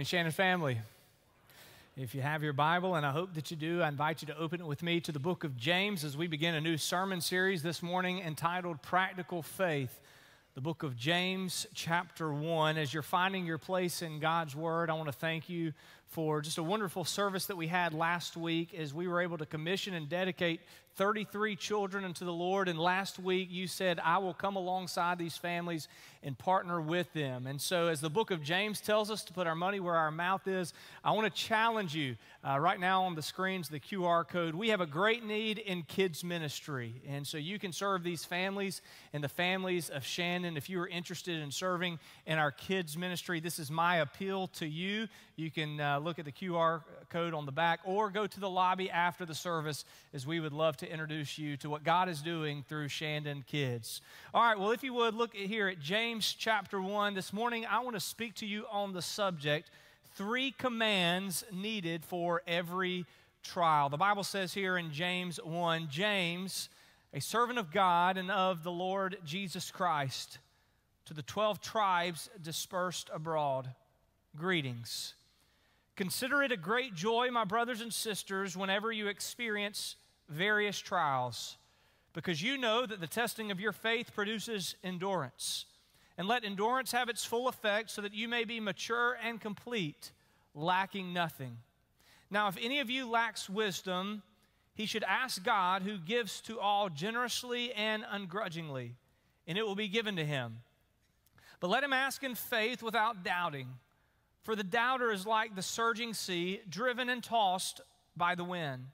morning, Shandon family. If you have your Bible, and I hope that you do, I invite you to open it with me to the book of James as we begin a new sermon series this morning entitled Practical Faith. The book of James, chapter 1. As you're finding your place in God's Word, I want to thank you for just a wonderful service that we had last week as we were able to commission and dedicate 33 children unto the Lord. And last week you said, I will come alongside these families and partner with them. And so, as the book of James tells us to put our money where our mouth is, I want to challenge you. Uh, right now on the screens, the QR code. We have a great need in kids' ministry. And so, you can serve these families and the families of Shandon. If you are interested in serving in our kids' ministry, this is my appeal to you. You can uh, look at the QR code on the back or go to the lobby after the service, as we would love to introduce you to what God is doing through Shandon Kids. All right, well, if you would, look here at James chapter 1. This morning, I want to speak to you on the subject three commands needed for every trial. The Bible says here in James 1 James, a servant of God and of the Lord Jesus Christ, to the 12 tribes dispersed abroad, greetings. Consider it a great joy, my brothers and sisters, whenever you experience various trials, because you know that the testing of your faith produces endurance. And let endurance have its full effect, so that you may be mature and complete, lacking nothing. Now, if any of you lacks wisdom, he should ask God, who gives to all generously and ungrudgingly, and it will be given to him. But let him ask in faith without doubting. For the doubter is like the surging sea, driven and tossed by the wind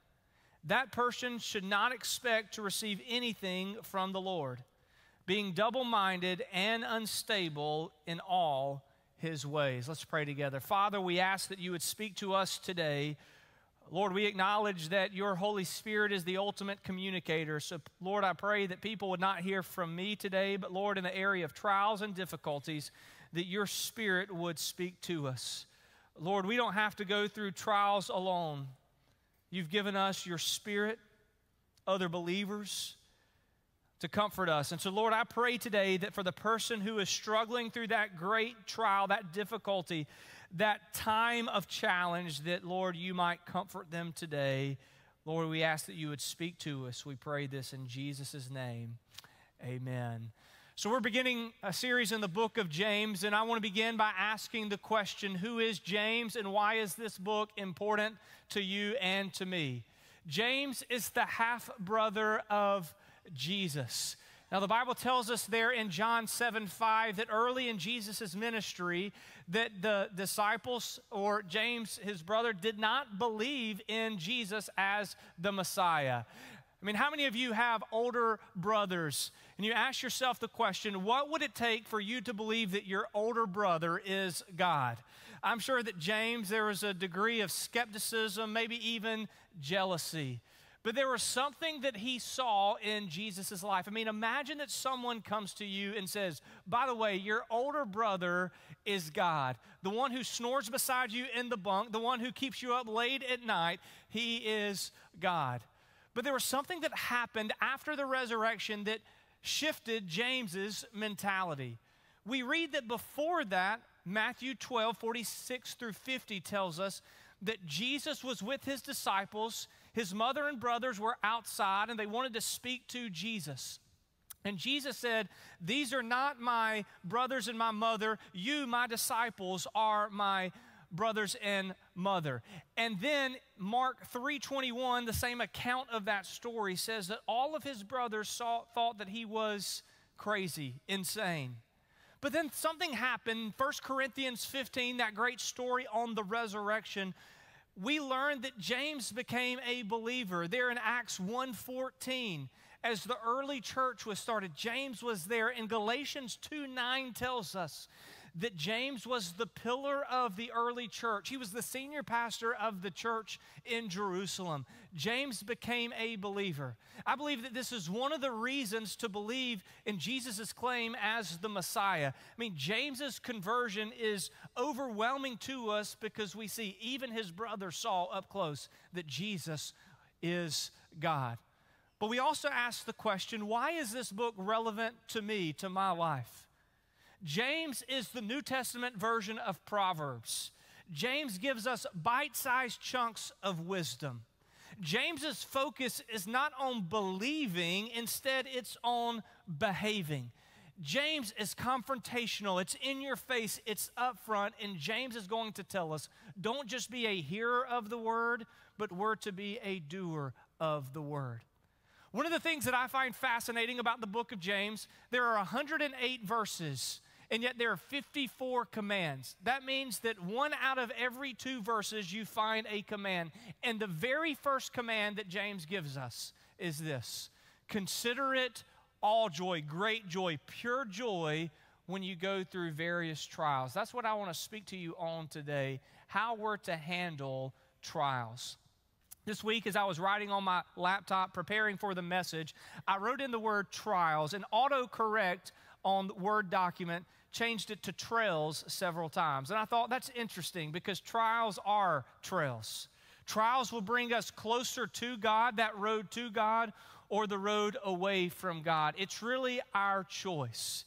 that person should not expect to receive anything from the Lord, being double minded and unstable in all his ways. Let's pray together. Father, we ask that you would speak to us today. Lord, we acknowledge that your Holy Spirit is the ultimate communicator. So, Lord, I pray that people would not hear from me today, but, Lord, in the area of trials and difficulties, that your Spirit would speak to us. Lord, we don't have to go through trials alone. You've given us your spirit, other believers, to comfort us. And so, Lord, I pray today that for the person who is struggling through that great trial, that difficulty, that time of challenge, that, Lord, you might comfort them today. Lord, we ask that you would speak to us. We pray this in Jesus' name. Amen. So, we're beginning a series in the book of James, and I want to begin by asking the question Who is James, and why is this book important to you and to me? James is the half brother of Jesus. Now, the Bible tells us there in John 7 5 that early in Jesus' ministry, that the disciples or James, his brother, did not believe in Jesus as the Messiah. I mean, how many of you have older brothers? And you ask yourself the question what would it take for you to believe that your older brother is God? I'm sure that James, there was a degree of skepticism, maybe even jealousy. But there was something that he saw in Jesus' life. I mean, imagine that someone comes to you and says, By the way, your older brother is God. The one who snores beside you in the bunk, the one who keeps you up late at night, he is God. But there was something that happened after the resurrection that shifted James's mentality. We read that before that, Matthew 12, 46 through 50 tells us that Jesus was with his disciples. His mother and brothers were outside and they wanted to speak to Jesus. And Jesus said, These are not my brothers and my mother. You, my disciples, are my brothers and mother. And then Mark 3:21, the same account of that story says that all of his brothers saw, thought that he was crazy, insane. But then something happened, 1 Corinthians 15, that great story on the resurrection, we learned that James became a believer. There in Acts 1:14, as the early church was started, James was there. And Galatians 2 9 tells us that James was the pillar of the early church. He was the senior pastor of the church in Jerusalem. James became a believer. I believe that this is one of the reasons to believe in Jesus' claim as the Messiah. I mean, James's conversion is overwhelming to us because we see even his brother saw up close that Jesus is God. But we also ask the question why is this book relevant to me, to my life? James is the New Testament version of Proverbs. James gives us bite sized chunks of wisdom. James's focus is not on believing, instead, it's on behaving. James is confrontational. It's in your face, it's upfront, and James is going to tell us don't just be a hearer of the word, but we're to be a doer of the word. One of the things that I find fascinating about the book of James, there are 108 verses, and yet there are 54 commands. That means that one out of every two verses you find a command. And the very first command that James gives us is this Consider it all joy, great joy, pure joy when you go through various trials. That's what I want to speak to you on today how we're to handle trials. This week, as I was writing on my laptop preparing for the message, I wrote in the word trials and autocorrect on the Word document changed it to trails several times. And I thought that's interesting because trials are trails. Trials will bring us closer to God, that road to God, or the road away from God. It's really our choice.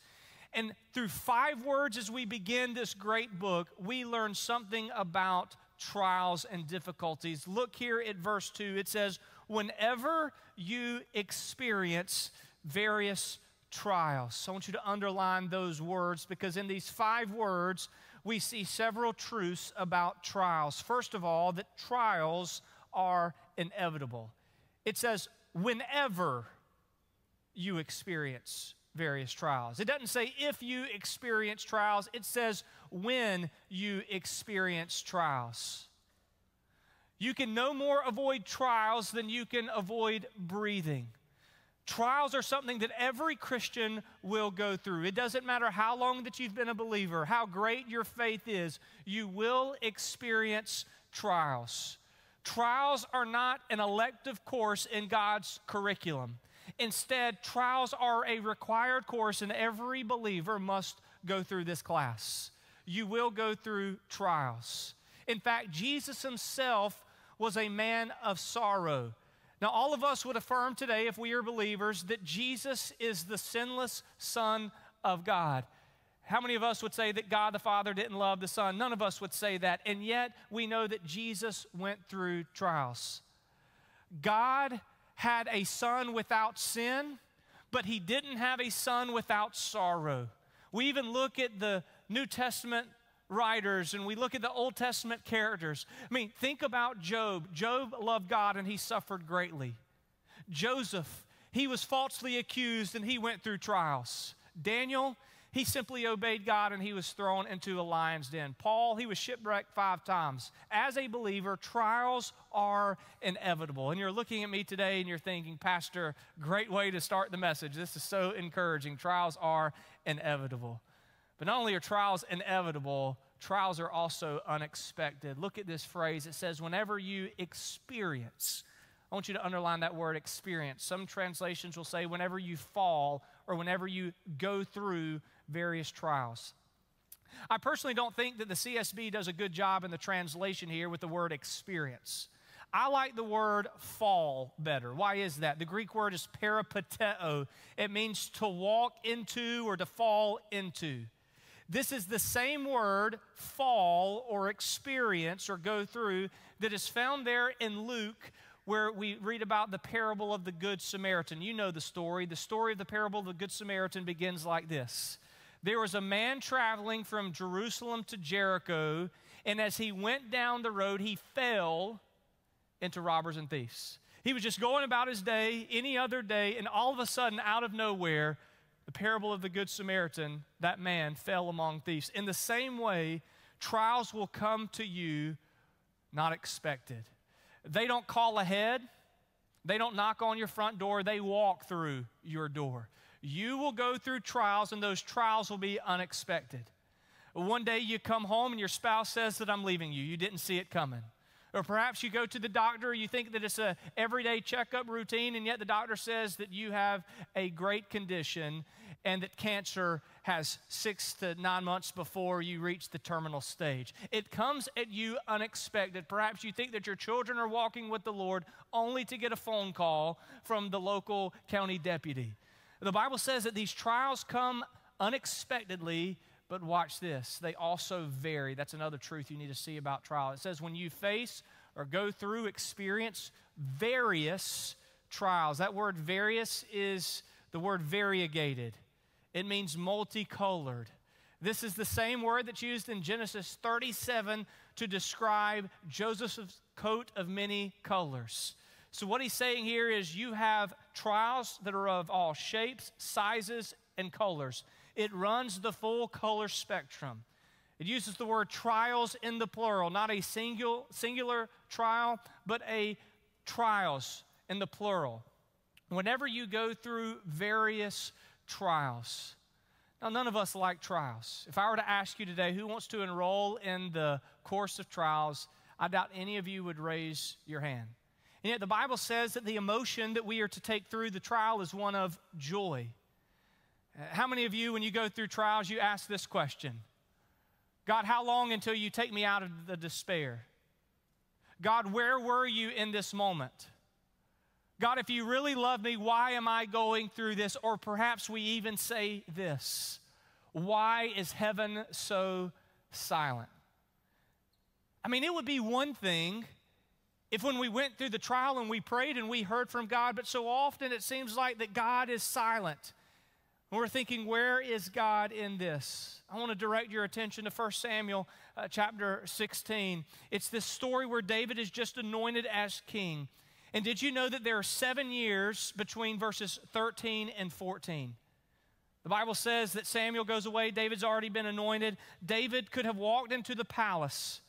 And through five words as we begin this great book, we learn something about trials and difficulties. Look here at verse 2. It says, Whenever you experience various trials. So I want you to underline those words because in these five words, we see several truths about trials. First of all, that trials are inevitable. It says, whenever you experience various trials. It doesn't say if you experience trials, it says when you experience trials. You can no more avoid trials than you can avoid breathing. Trials are something that every Christian will go through. It doesn't matter how long that you've been a believer, how great your faith is, you will experience trials. Trials are not an elective course in God's curriculum. Instead, trials are a required course, and every believer must go through this class. You will go through trials. In fact, Jesus himself was a man of sorrow. Now, all of us would affirm today, if we are believers, that Jesus is the sinless Son of God. How many of us would say that God the Father didn't love the Son? None of us would say that. And yet, we know that Jesus went through trials. God had a son without sin, but he didn't have a son without sorrow. We even look at the New Testament writers and we look at the Old Testament characters. I mean, think about Job. Job loved God and he suffered greatly. Joseph, he was falsely accused and he went through trials. Daniel, he simply obeyed God and he was thrown into a lion's den. Paul, he was shipwrecked five times. As a believer, trials are inevitable. And you're looking at me today and you're thinking, Pastor, great way to start the message. This is so encouraging. Trials are inevitable. But not only are trials inevitable, trials are also unexpected. Look at this phrase. It says, whenever you experience, I want you to underline that word experience. Some translations will say, whenever you fall or whenever you go through various trials. I personally don't think that the CSB does a good job in the translation here with the word experience. I like the word fall better. Why is that? The Greek word is peripateo. It means to walk into or to fall into. This is the same word, fall or experience or go through, that is found there in Luke where we read about the parable of the Good Samaritan. You know the story. The story of the parable of the Good Samaritan begins like this there was a man traveling from Jerusalem to Jericho, and as he went down the road, he fell into robbers and thieves. He was just going about his day, any other day, and all of a sudden, out of nowhere, the parable of the Good Samaritan, that man fell among thieves. In the same way, trials will come to you not expected. They don't call ahead, they don't knock on your front door, they walk through your door. You will go through trials, and those trials will be unexpected. One day you come home and your spouse says that I'm leaving you. You didn't see it coming. Or perhaps you go to the doctor, you think that it's a everyday checkup routine, and yet the doctor says that you have a great condition and that cancer has six to nine months before you reach the terminal stage. It comes at you unexpected. Perhaps you think that your children are walking with the Lord only to get a phone call from the local county deputy. The Bible says that these trials come unexpectedly, But watch this, they also vary. That's another truth you need to see about trial. It says, when you face or go through, experience various trials. That word various is the word variegated, it means multicolored. This is the same word that's used in Genesis 37 to describe Joseph's coat of many colors. So, what he's saying here is you have trials that are of all shapes, sizes, and colors. It runs the full color spectrum. It uses the word trials in the plural, not a singular, singular trial, but a trials in the plural. Whenever you go through various trials, now, none of us like trials. If I were to ask you today who wants to enroll in the course of trials, I doubt any of you would raise your hand. And yet, the Bible says that the emotion that we are to take through the trial is one of joy. How many of you, when you go through trials, you ask this question God, how long until you take me out of the despair? God, where were you in this moment? God, if you really love me, why am I going through this? Or perhaps we even say this Why is heaven so silent? I mean, it would be one thing if when we went through the trial and we prayed and we heard from God, but so often it seems like that God is silent. And we're thinking, where is God in this? I want to direct your attention to 1 Samuel uh, chapter 16. It's this story where David is just anointed as king. And did you know that there are seven years between verses 13 and 14? The Bible says that Samuel goes away, David's already been anointed. David could have walked into the palace,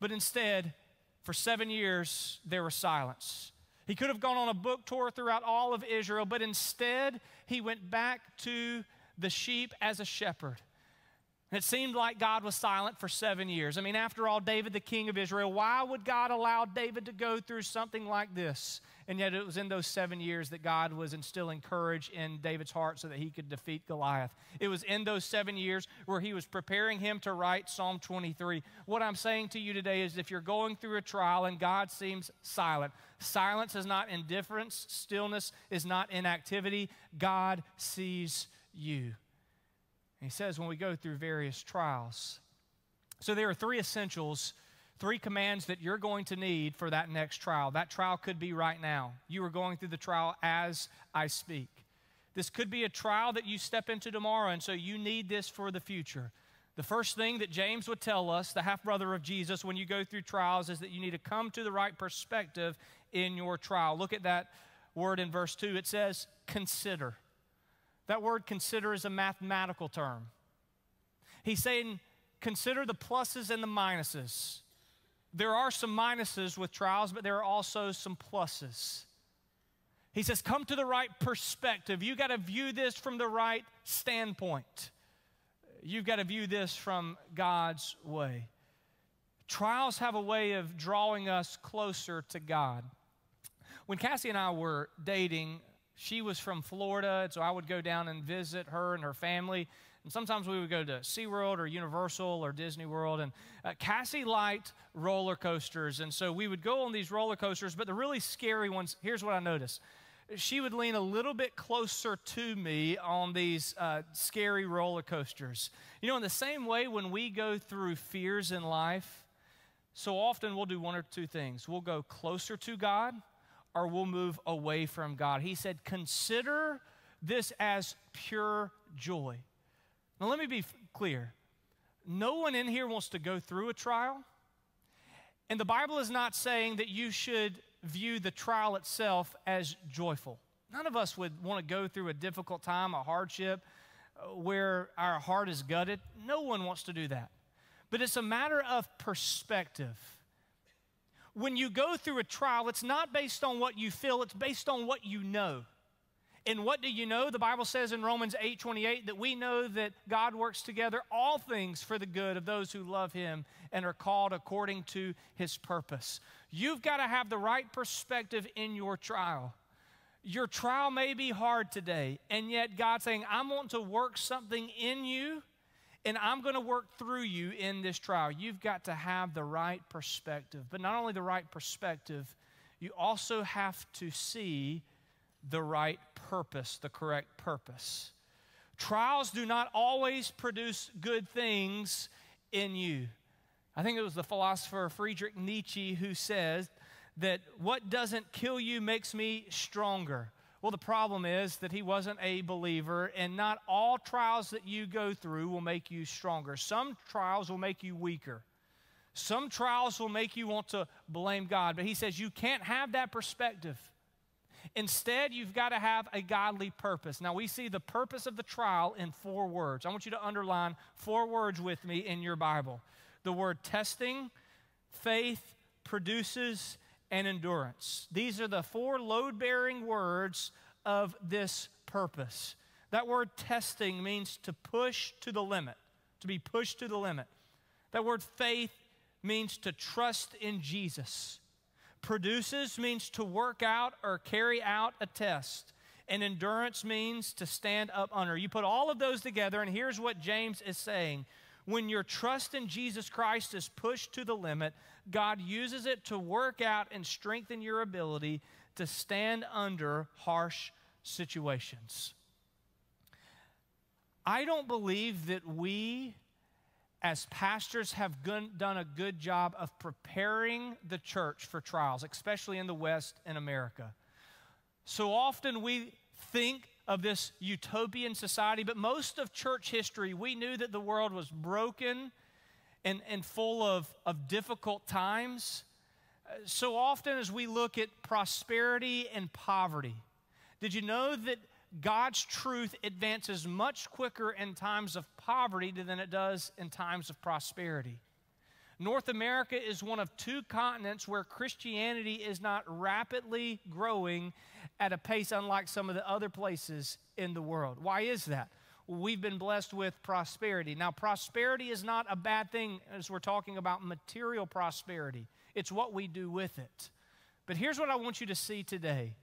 but instead, for seven years, there was silence. He could have gone on a book tour throughout all of Israel, but instead, he went back to the sheep as a shepherd. It seemed like God was silent for seven years. I mean, after all, David, the king of Israel, why would God allow David to go through something like this? And yet, it was in those seven years that God was instilling courage in David's heart so that he could defeat Goliath. It was in those seven years where he was preparing him to write Psalm 23. What I'm saying to you today is if you're going through a trial and God seems silent, silence is not indifference, stillness is not inactivity. God sees you. He says when we go through various trials. So there are three essentials, three commands that you're going to need for that next trial. That trial could be right now. You are going through the trial as I speak. This could be a trial that you step into tomorrow, and so you need this for the future. The first thing that James would tell us, the half brother of Jesus, when you go through trials, is that you need to come to the right perspective in your trial. Look at that word in verse 2. It says, consider. That word consider is a mathematical term. He's saying, consider the pluses and the minuses. There are some minuses with trials, but there are also some pluses. He says, come to the right perspective. You got to view this from the right standpoint. You've got to view this from God's way. Trials have a way of drawing us closer to God. When Cassie and I were dating, she was from Florida, and so I would go down and visit her and her family. And sometimes we would go to SeaWorld or Universal or Disney World. And uh, Cassie liked roller coasters. And so we would go on these roller coasters, but the really scary ones, here's what I noticed. She would lean a little bit closer to me on these uh, scary roller coasters. You know, in the same way, when we go through fears in life, so often we'll do one or two things. We'll go closer to God or we'll move away from God. He said, Consider this as pure joy. Now, let me be clear. No one in here wants to go through a trial. And the Bible is not saying that you should view the trial itself as joyful. None of us would want to go through a difficult time, a hardship, uh, where our heart is gutted. No one wants to do that. But it's a matter of perspective when you go through a trial, it's not based on what you feel, it's based on what you know. And what do you know? The Bible says in Romans 8 28 that we know that God works together all things for the good of those who love Him and are called according to His purpose. You've got to have the right perspective in your trial. Your trial may be hard today, and yet God's saying, I'm wanting to work something in you and I'm going to work through you in this trial. You've got to have the right perspective. But not only the right perspective, you also have to see the right purpose, the correct purpose. Trials do not always produce good things in you. I think it was the philosopher Friedrich Nietzsche who says that what doesn't kill you makes me stronger. Well, the problem is that he wasn't a believer, and not all trials that you go through will make you stronger. Some trials will make you weaker. Some trials will make you want to blame God, but he says you can't have that perspective. Instead, you've got to have a godly purpose. Now, we see the purpose of the trial in four words. I want you to underline four words with me in your Bible the word testing, faith, produces, and endurance. These are the four load bearing words of this purpose. That word testing means to push to the limit, to be pushed to the limit. That word faith means to trust in Jesus. Produces means to work out or carry out a test. And endurance means to stand up under. You put all of those together, and here's what James is saying. When your trust in Jesus Christ is pushed to the limit, God uses it to work out and strengthen your ability to stand under harsh situations. I don't believe that we as pastors have done a good job of preparing the church for trials, especially in the West and America. So often we think of this utopian society, but most of church history, we knew that the world was broken and, and full of, of difficult times. Uh, so often, as we look at prosperity and poverty, did you know that God's truth advances much quicker in times of poverty than it does in times of prosperity. North America is one of two continents where Christianity is not rapidly growing at a pace unlike some of the other places in the world. Why is that? we've been blessed with prosperity. Now, prosperity is not a bad thing as we're talking about material prosperity, it's what we do with it. But here's what I want you to see today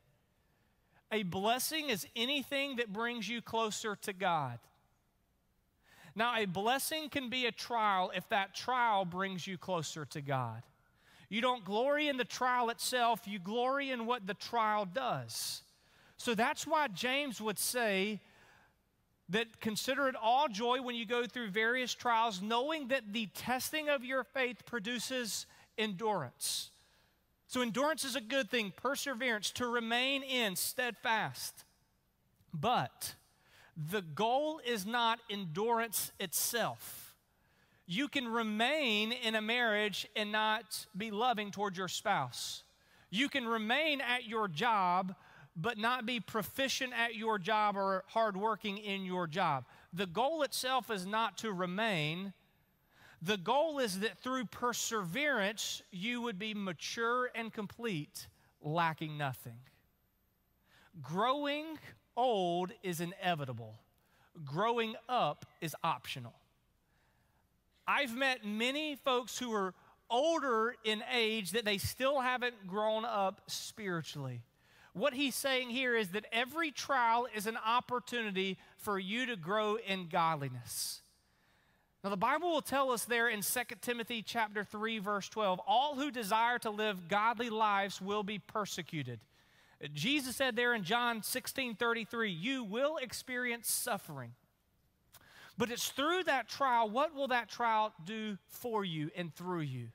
a blessing is anything that brings you closer to God. Now, a blessing can be a trial if that trial brings you closer to God. You don't glory in the trial itself, you glory in what the trial does. So that's why James would say that consider it all joy when you go through various trials, knowing that the testing of your faith produces endurance. So, endurance is a good thing, perseverance, to remain in steadfast. But the goal is not endurance itself. You can remain in a marriage and not be loving toward your spouse. You can remain at your job but not be proficient at your job or hardworking in your job. The goal itself is not to remain, the goal is that through perseverance, you would be mature and complete, lacking nothing. Growing old is inevitable, growing up is optional. I've met many folks who are older in age that they still haven't grown up spiritually. What he's saying here is that every trial is an opportunity for you to grow in godliness. Now, the Bible will tell us there in 2 Timothy chapter 3, verse 12, all who desire to live godly lives will be persecuted. Jesus said there in John 16 33, you will experience suffering. But it's through that trial, what will that trial do for you and through you?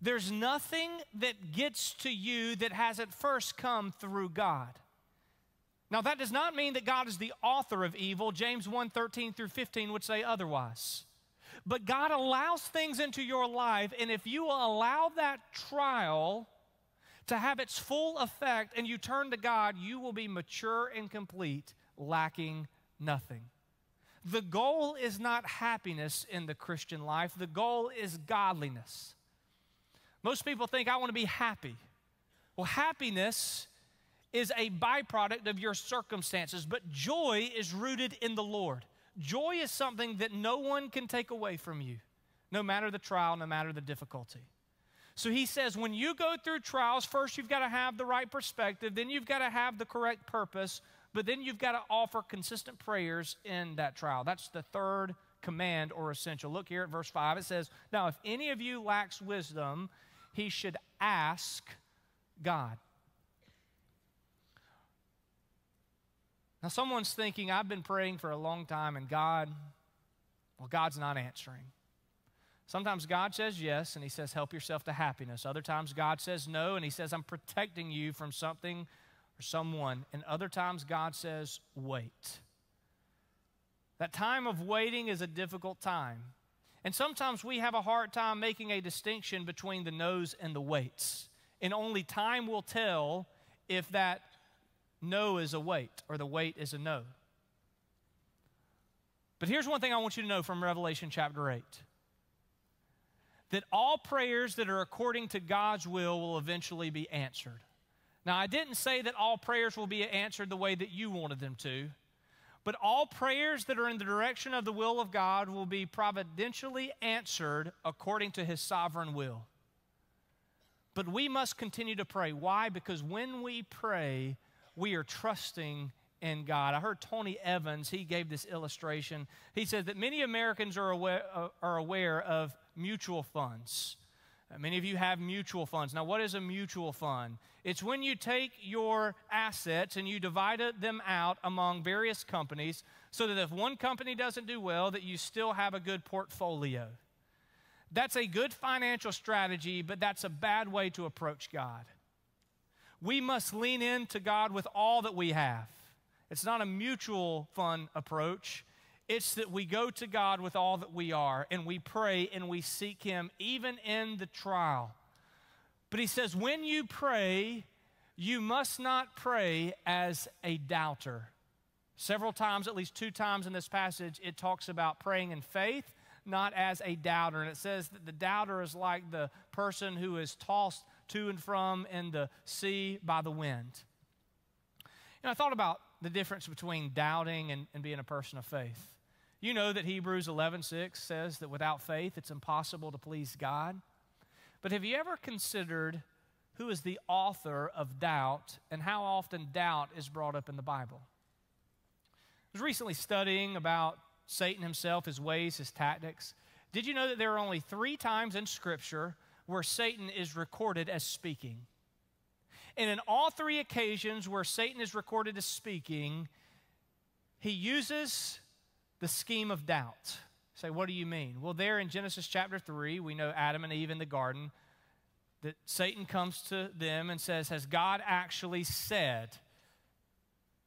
There's nothing that gets to you that hasn't first come through God. Now, that does not mean that God is the author of evil. James 1 13 through 15 would say otherwise. But God allows things into your life, and if you allow that trial to have its full effect and you turn to God, you will be mature and complete, lacking nothing. The goal is not happiness in the Christian life, the goal is godliness. Most people think, I want to be happy. Well, happiness is a byproduct of your circumstances, but joy is rooted in the Lord. Joy is something that no one can take away from you, no matter the trial, no matter the difficulty. So he says, when you go through trials, first you've got to have the right perspective, then you've got to have the correct purpose, but then you've got to offer consistent prayers in that trial. That's the third command or essential. Look here at verse 5. It says, Now, if any of you lacks wisdom, he should ask God Now, someone's thinking, I've been praying for a long time, and God, well, God's not answering. Sometimes God says yes, and He says, help yourself to happiness. Other times, God says no, and He says, I'm protecting you from something or someone. And other times, God says, wait. That time of waiting is a difficult time. And sometimes we have a hard time making a distinction between the no's and the waits. And only time will tell if that no is a wait or the wait is a no. But here's one thing I want you to know from Revelation chapter 8 that all prayers that are according to God's will will eventually be answered. Now, I didn't say that all prayers will be answered the way that you wanted them to, but all prayers that are in the direction of the will of God will be providentially answered according to his sovereign will. But we must continue to pray. Why? Because when we pray, we are trusting in God. I heard Tony Evans, he gave this illustration. He said that many Americans are aware, uh, are aware of mutual funds. Uh, many of you have mutual funds. Now, what is a mutual fund? It's when you take your assets and you divide them out among various companies so that if one company doesn't do well, that you still have a good portfolio. That's a good financial strategy, but that's a bad way to approach God. We must lean into God with all that we have. It's not a mutual fund approach. It's that we go to God with all that we are and we pray and we seek Him even in the trial. But He says, when you pray, you must not pray as a doubter. Several times, at least two times in this passage, it talks about praying in faith, not as a doubter. And it says that the doubter is like the person who is tossed to and from in the sea by the wind. And I thought about the difference between doubting and, and being a person of faith. You know that Hebrews 11:6 says that without faith it's impossible to please God. But have you ever considered who is the author of doubt and how often doubt is brought up in the Bible? I was recently studying about Satan himself, his ways, his tactics. Did you know that there are only three times in Scripture where Satan is recorded as speaking? And in all three occasions where Satan is recorded as speaking, he uses the scheme of doubt. Say, what do you mean? Well, there in Genesis chapter 3, we know Adam and Eve in the garden, that Satan comes to them and says, Has God actually said?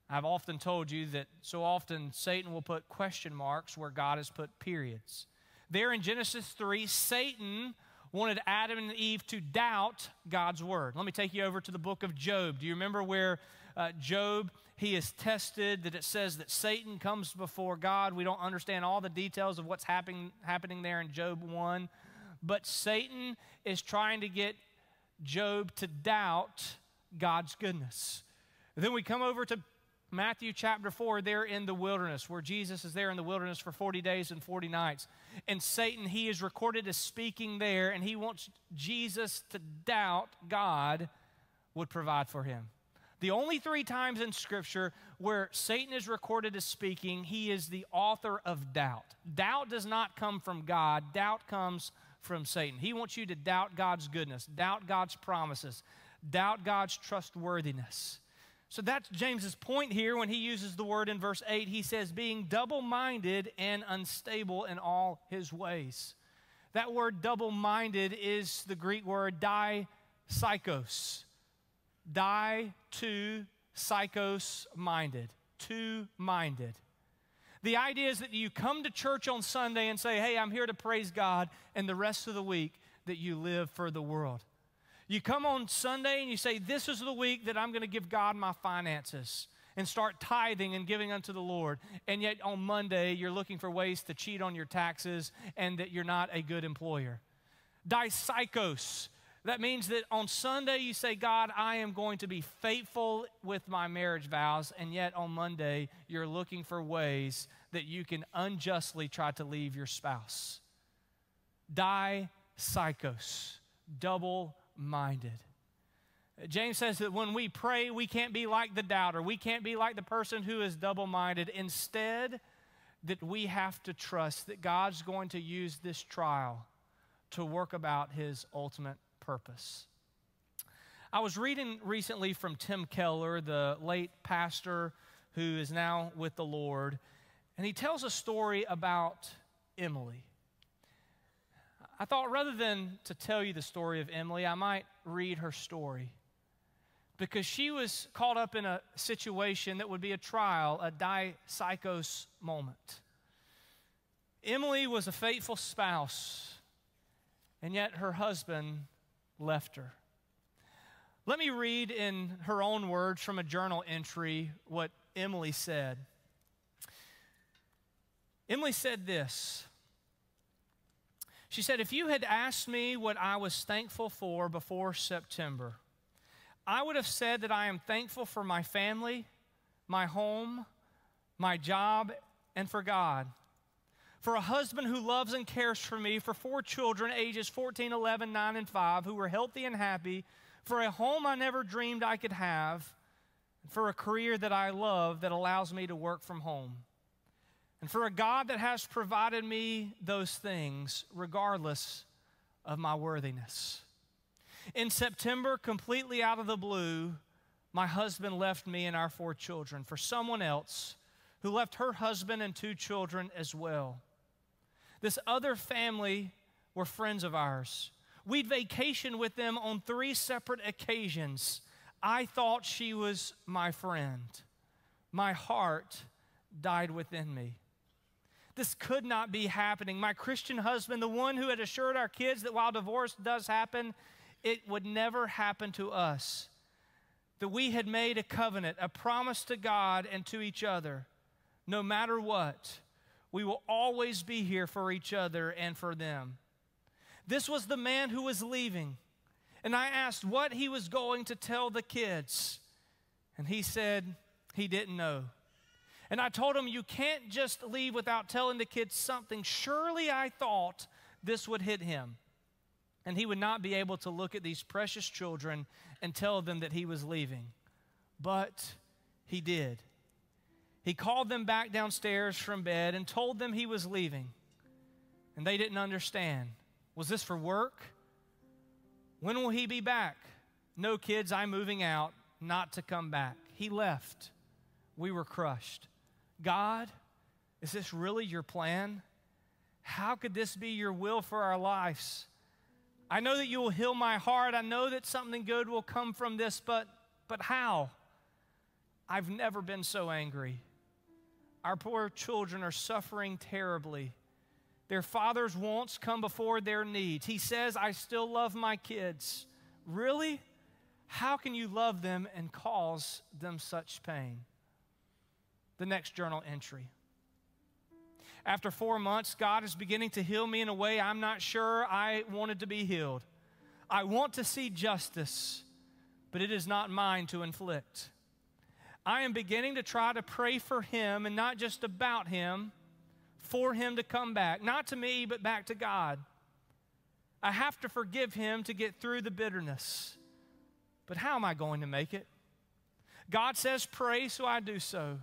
I've often told you that so often Satan will put question marks where God has put periods. There in Genesis 3, Satan wanted Adam and Eve to doubt God's word. Let me take you over to the book of Job. Do you remember where uh, Job he is tested, that it says that Satan comes before God. We don't understand all the details of what's happening, happening there in Job 1. But Satan is trying to get Job to doubt God's goodness. Then we come over to Matthew chapter 4, there in the wilderness, where Jesus is there in the wilderness for 40 days and 40 nights. And Satan, he is recorded as speaking there, and he wants Jesus to doubt God would provide for him. The only three times in Scripture where Satan is recorded as speaking, he is the author of doubt. Doubt does not come from God, doubt comes from Satan. He wants you to doubt God's goodness, doubt God's promises, doubt God's trustworthiness. So that's James's point here when he uses the word in verse 8. He says, being double minded and unstable in all his ways. That word double minded is the Greek word di psychos die too psychos minded, too minded. The idea is that you come to church on Sunday and say, Hey, I'm here to praise God, and the rest of the week that you live for the world. You come on Sunday and you say, This is the week that I'm going to give God my finances and start tithing and giving unto the Lord. And yet on Monday, you're looking for ways to cheat on your taxes and that you're not a good employer. Die psychos. That means that on Sunday you say, God, I am going to be faithful with my marriage vows, and yet on Monday you're looking for ways that you can unjustly try to leave your spouse. Die psychos, double minded. James says that when we pray, we can't be like the doubter. We can't be like the person who is double minded. Instead, that we have to trust that God's going to use this trial to work about his ultimate purpose. I was reading recently from Tim Keller, the late pastor who is now with the Lord. And he tells a story about Emily. I thought rather than to tell you the story of Emily, I might read her story. Because she was caught up in a situation that would be a trial, a dipsychos moment. Emily was a faithful spouse, and yet her husband left her. Let me read in her own words from a journal entry what Emily said. Emily said this she said, If you had asked me what I was thankful for before September, I would have said that I am thankful for my family, my home, my job, and for God. For a husband who loves and cares for me, for four children, ages 14, 11, 9, and 5, who are healthy and happy, for a home I never dreamed I could have, for a career that I love that allows me to work from home. And for a God that has provided me those things regardless of my worthiness. In September, completely out of the blue, my husband left me and our four children for someone else who left her husband and two children as well. This other family were friends of ours. We'd vacation with them on three separate occasions. I thought she was my friend. My heart died within me. This could not be happening. My Christian husband, the one who had assured our kids that while divorce does happen, it would never happen to us. That we had made a covenant, a promise to God and to each other. No matter what, we will always be here for each other and for them. This was the man who was leaving. And I asked what he was going to tell the kids. And he said he didn't know. And I told him, You can't just leave without telling the kids something. Surely I thought this would hit him. And he would not be able to look at these precious children and tell them that he was leaving. But he did. He called them back downstairs from bed and told them he was leaving. And they didn't understand. Was this for work? When will he be back? No, kids, I'm moving out, not to come back. He left. We were crushed. God, is this really your plan? How could this be your will for our lives? I know that you will heal my heart. I know that something good will come from this, but, but how? I've never been so angry. Our poor children are suffering terribly. Their father's wants come before their needs. He says, I still love my kids. Really? How can you love them and cause them such pain? the next journal entry. After four months, God is beginning to heal me in a way I'm not sure I wanted to be healed. I want to see justice, but it is not mine to inflict. I am beginning to try to pray for him and not just about him, for him to come back, not to me, but back to God. I have to forgive him to get through the bitterness. But how am I going to make it? God says, pray, so I do so.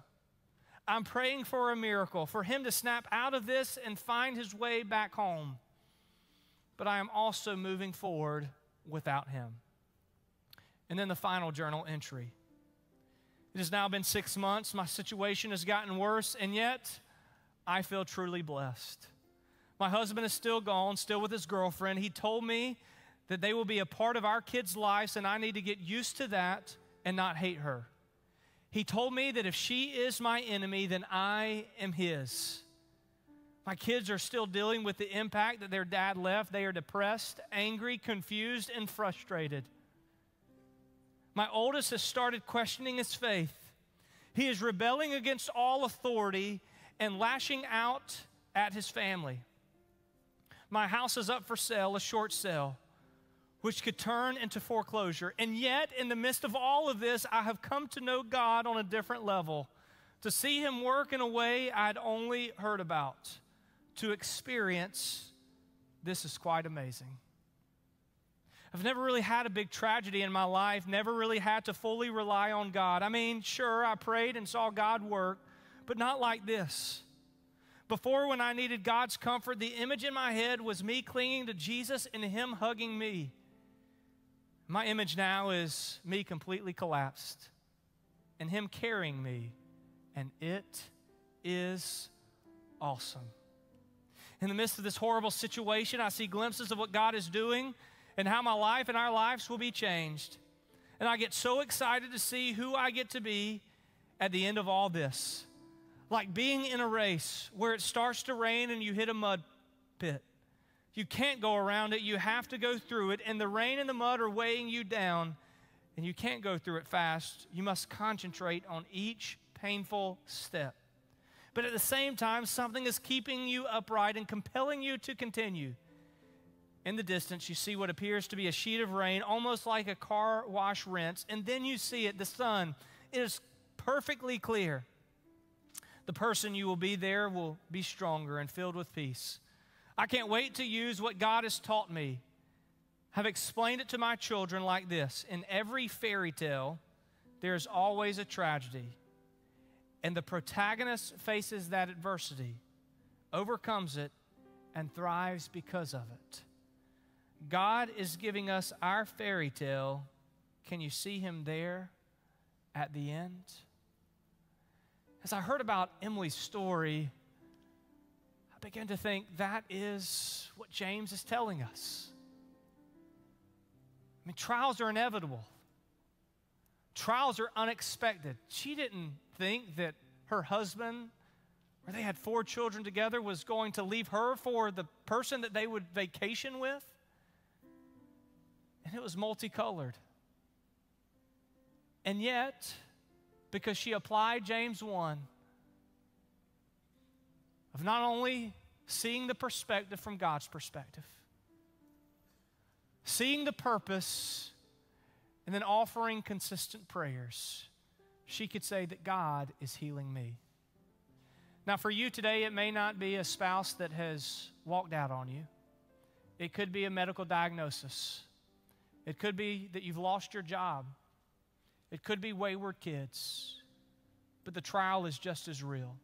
I'm praying for a miracle, for him to snap out of this and find his way back home. But I am also moving forward without him. And then the final journal entry. It has now been six months. My situation has gotten worse, and yet I feel truly blessed. My husband is still gone, still with his girlfriend. He told me that they will be a part of our kids' lives, and I need to get used to that and not hate her. He told me that if she is my enemy, then I am his. My kids are still dealing with the impact that their dad left. They are depressed, angry, confused, and frustrated. My oldest has started questioning his faith. He is rebelling against all authority and lashing out at his family. My house is up for sale, a short sale which could turn into foreclosure. And yet, in the midst of all of this, I have come to know God on a different level, to see Him work in a way I'd only heard about, to experience this is quite amazing. I've never really had a big tragedy in my life, never really had to fully rely on God. I mean, sure, I prayed and saw God work, but not like this. Before, when I needed God's comfort, the image in my head was me clinging to Jesus and Him hugging me. My image now is me completely collapsed and him carrying me and it is awesome. In the midst of this horrible situation, I see glimpses of what God is doing and how my life and our lives will be changed. And I get so excited to see who I get to be at the end of all this. Like being in a race where it starts to rain and you hit a mud pit. You can't go around it, you have to go through it, and the rain and the mud are weighing you down, and you can't go through it fast. You must concentrate on each painful step. But at the same time, something is keeping you upright and compelling you to continue. In the distance, you see what appears to be a sheet of rain, almost like a car wash rinse, and then you see it, the sun. It is perfectly clear. The person you will be there will be stronger and filled with peace. I can't wait to use what God has taught me. I've explained it to my children like this In every fairy tale, there's always a tragedy. And the protagonist faces that adversity, overcomes it, and thrives because of it. God is giving us our fairy tale. Can you see him there at the end? As I heard about Emily's story, I began to think that is what James is telling us. I mean, trials are inevitable, trials are unexpected. She didn't think that her husband, or they had four children together, was going to leave her for the person that they would vacation with. And it was multicolored. And yet, because she applied James 1, of not only seeing the perspective from God's perspective, seeing the purpose, and then offering consistent prayers, she could say that God is healing me. Now, for you today, it may not be a spouse that has walked out on you. It could be a medical diagnosis. It could be that you've lost your job. It could be wayward kids. But the trial is just as real.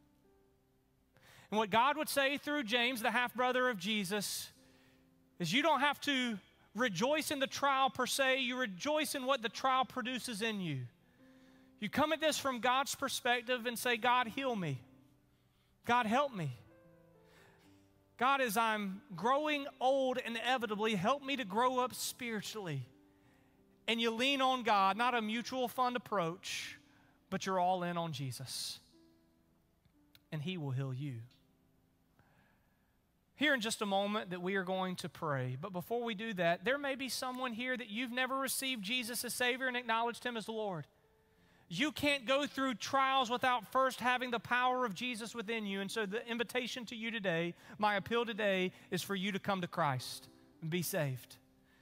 And what God would say through James, the half brother of Jesus, is you don't have to rejoice in the trial per se, you rejoice in what the trial produces in you. You come at this from God's perspective and say, God, heal me. God, help me. God, as I'm growing old inevitably, help me to grow up spiritually. And you lean on God, not a mutual fund approach, but you're all in on Jesus. And He will heal you here in just a moment that we are going to pray. But before we do that, there may be someone here that you've never received Jesus as Savior and acknowledged Him as Lord. You can't go through trials without first having the power of Jesus within you. And so, the invitation to you today, my appeal today, is for you to come to Christ and be saved.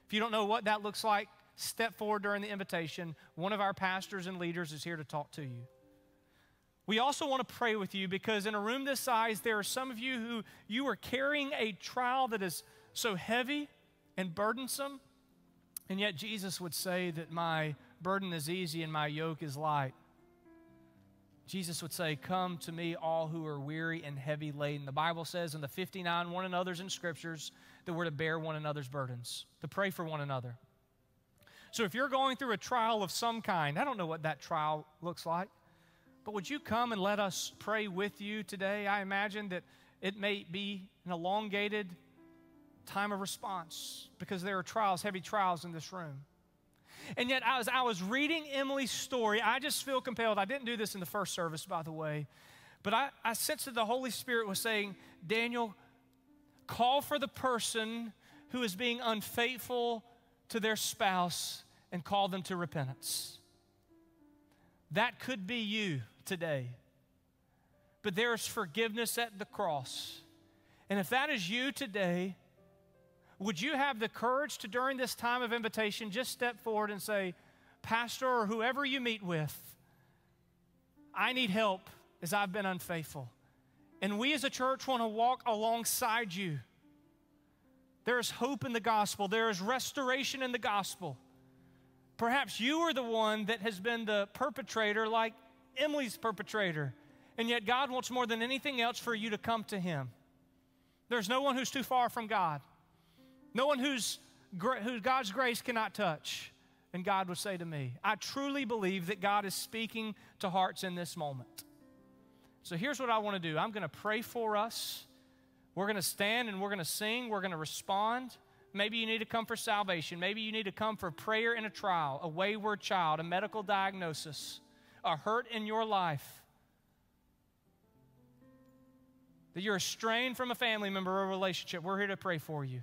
If you don't know what that looks like, step forward during the invitation. One of our pastors and leaders is here to talk to you. We also want to pray with you because in a room this size, there are some of you who you are carrying a trial that is so heavy and burdensome. And yet, Jesus would say that my burden is easy and my yoke is light. Jesus would say, Come to me, all who are weary and heavy laden. The Bible says in the 59 one another's in scriptures that we're to bear one another's burdens, to pray for one another. So if you're going through a trial of some kind, I don't know what that trial looks like. But would you come and let us pray with you today? I imagine that it may be an elongated time of response because there are trials, heavy trials in this room. And yet, as I was reading Emily's story, I just feel compelled. I didn't do this in the first service, by the way, but I, I sensed that the Holy Spirit was saying, Daniel, call for the person who is being unfaithful to their spouse and call them to repentance. That could be you today. But there is forgiveness at the cross. And if that is you today, would you have the courage to, during this time of invitation, just step forward and say, Pastor, or whoever you meet with, I need help as I've been unfaithful. And we as a church want to walk alongside you. There is hope in the gospel, there is restoration in the gospel. Perhaps you are the one that has been the perpetrator, like Emily's perpetrator. And yet, God wants more than anything else for you to come to Him. There's no one who's too far from God, no one who's, who God's grace cannot touch. And God would say to me, I truly believe that God is speaking to hearts in this moment. So here's what I want to do I'm going to pray for us. We're going to stand and we're going to sing. We're going to respond. Maybe you need to come for salvation. Maybe you need to come for prayer in a trial, a wayward child, a medical diagnosis, a hurt in your life. That you're estranged from a family member or a relationship. We're here to pray for you.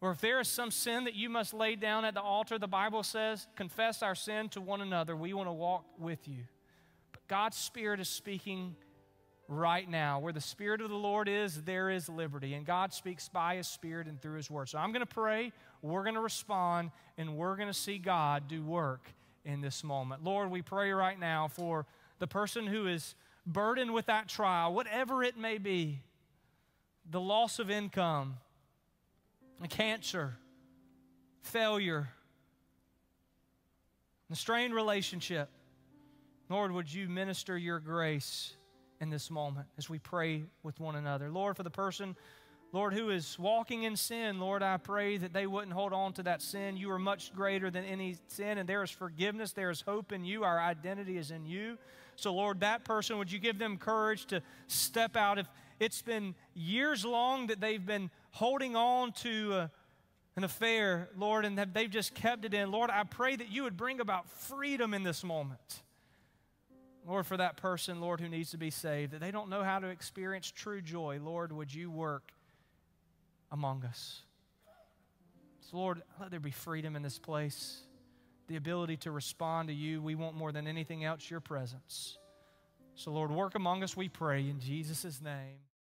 Or if there is some sin that you must lay down at the altar, the Bible says, confess our sin to one another. We want to walk with you. But God's Spirit is speaking right now. Where the Spirit of the Lord is, there is liberty. And God speaks by His Spirit and through His Word. So I'm going to pray, we're going to respond, and we're going to see God do work in this moment. Lord, we pray right now for the person who is burdened with that trial, whatever it may be the loss of income, a cancer, failure, a strained relationship. Lord, would you minister your grace in this moment as we pray with one another? Lord, for the person, Lord, who is walking in sin, Lord, I pray that they wouldn't hold on to that sin. You are much greater than any sin, and there is forgiveness, there is hope in you. Our identity is in you. So, Lord, that person, would you give them courage to step out? If it's been years long that they've been holding on to uh, an affair, Lord, and they've just kept it in, Lord, I pray that you would bring about freedom in this moment. Lord, for that person, Lord, who needs to be saved, that they don't know how to experience true joy, Lord, would you work among us? So, Lord, let there be freedom in this place the ability to respond to you. We want more than anything else your presence. So, Lord, work among us, we pray, in Jesus' name.